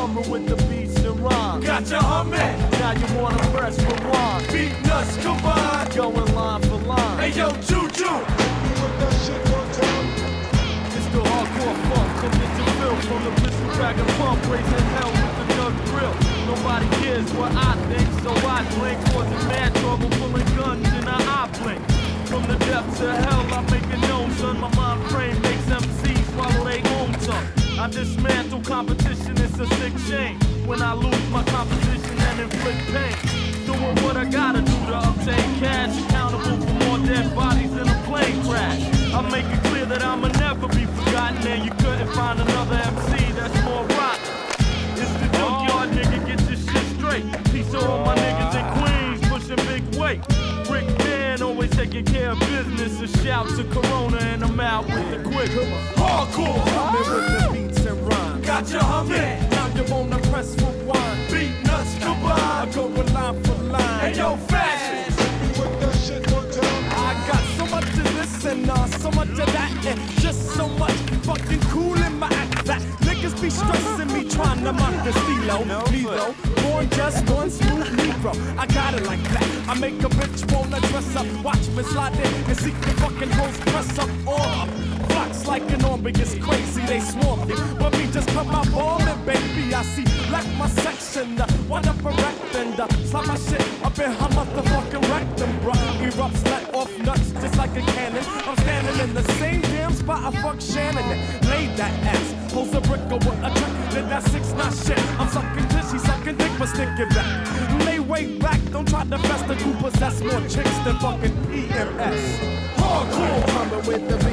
Coming with the beats and rhymes. Got you humming. Now you wanna press rewind. Beat nuts combined. Going line for line. Hey yo, Juju. It's the hardcore funk. Get your fill from the pistol dragon pump. Raising hell with the Doug grill. Nobody cares what I think, so I drink. Causing mad trouble, pulling guns in an eye blink. From the depths of hell, I make it known, son. My mind frame makes MCs own tongue. I dismantle competition, it's a sick shame. When I lose my composition and inflict pain. Doing what I gotta do to obtain cash. Accountable for more dead bodies in a plane crash. I make it clear that I'ma never be forgotten. And you of. A shout to Corona, and I'm out with the quick. Hardcore. Coming with the beats and rhymes. Got you humming. Now you wanna press rewind. Beatnuts I combined. go line for line. Hey yo, fashion. I got so much of this and uh, so much of that, and just so much fucking cool in my niggas be stressing me trying to mock the stilo. Me though, born just one smooth Negro. I got it like that. I make a bitch wanna dress up, watch me slide in and see the fucking hoes press up all up. Flocks like an army, it's crazy, they swarm me. But me just come out ballin', baby. I see black my section, uh, one up erect and uh, slap my shit up in her motherfucking rectum, bruh. Erupts, let off nuts just like a cannon. I'm standing in the same damn spot I fuck Shannon and laid that ass. Holds a brick with a trick, then that six not shit. I'm sucking dick, she sucking dick, but stick it back. Lay way back, don't try to fess the group, possess more chicks than fucking PMS. Hardcore. Coming with the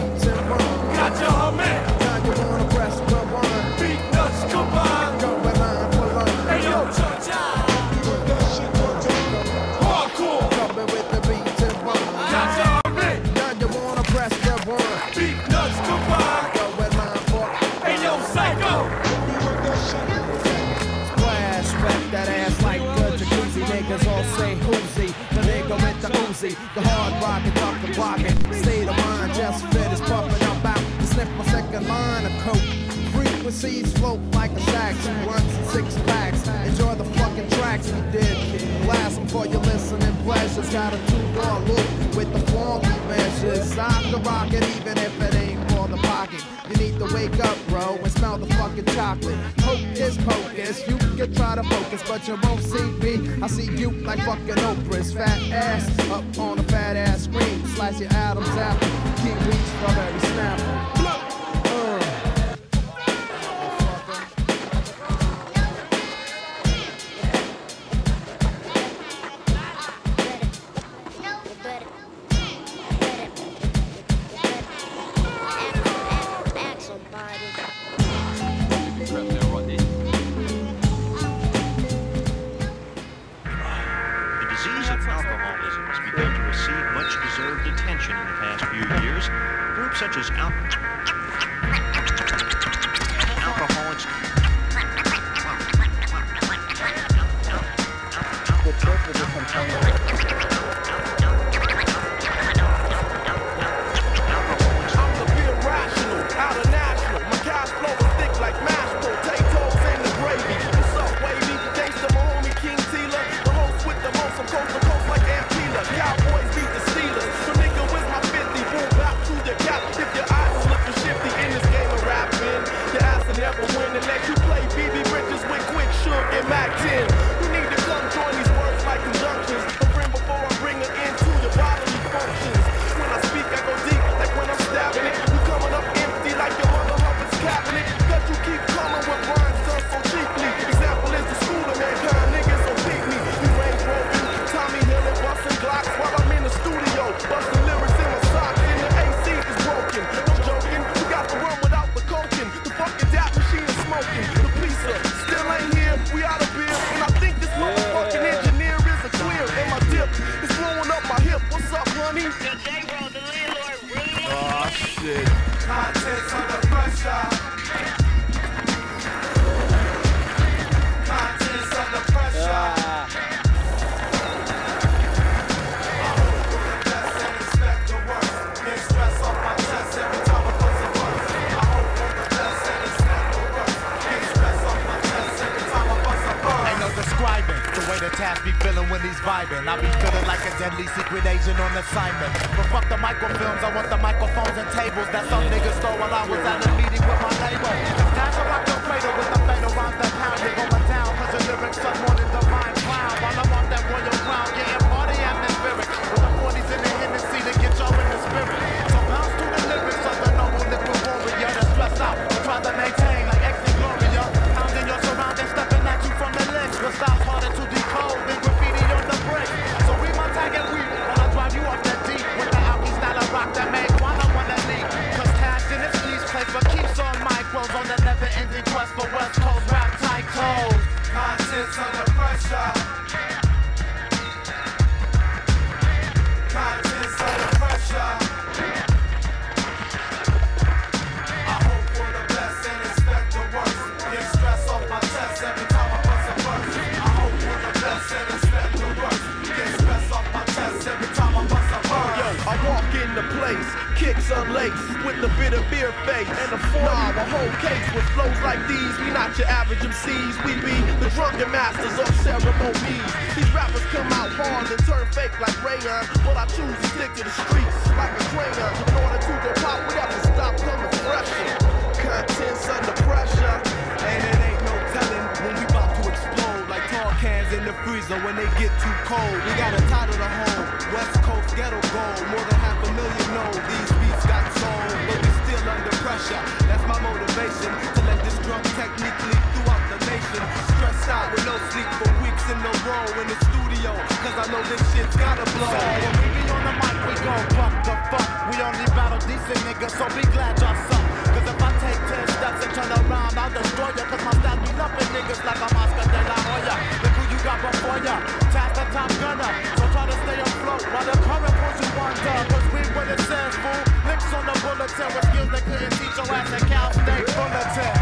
rewind. Beat nuts combined. Going line for Hey yo, Psycho. Splash, wet that ass like a jacuzzi. Niggas all say whoozy. The nigga with the Uzi. The hard rocket, talk the rocket. State of mind, just fit is pumping up out. To sniff my second line of coke. Frequencies float like a sax. Ones and six packs. Enjoy the fucking tracks we did. Blast them for your listening pleasures. Got a two-door loop with the funky measures. I can rock it even if it ain't for the pocket. You need to wake up, bro, and smell the fucking chocolate. Hocus pocus, you can try to focus, but you won't see me. I see you like fucking Oprah's fat ass up on a fat ass screen. Slice your Adam's apple, kiwi, strawberry snapple. Uh. In the past few years. Groups such as Al- secret agent on assignment. But fuck the microfilms, I want the microphones and tables that some niggas stole while I was at a meeting with my label. Now I around the cradle with the fatal rhymes that pound. You're going down, cause your lyrics are more than divine. the bitter beer face. And a four. Nah, a whole case with flows like these. We not your average MCs, we be the drunken masters of ceremonies. These rappers come out hard and turn fake like rayon. But I choose to stick to the streets like a crayon in order to go pop whatever stop coming. nigga, so be glad y'all suck. Cause if I take 10 steps and turn around, I'll destroy ya. Cause my style be loving niggas like I'm Oscar de la Hoya. Look who you got before ya, task the top gunner. So try to stay afloat while the current pulls you under. Cause we what it says, fool. Licks on the bulletin with skills they couldn't teach your ass at Cal State Fullerton.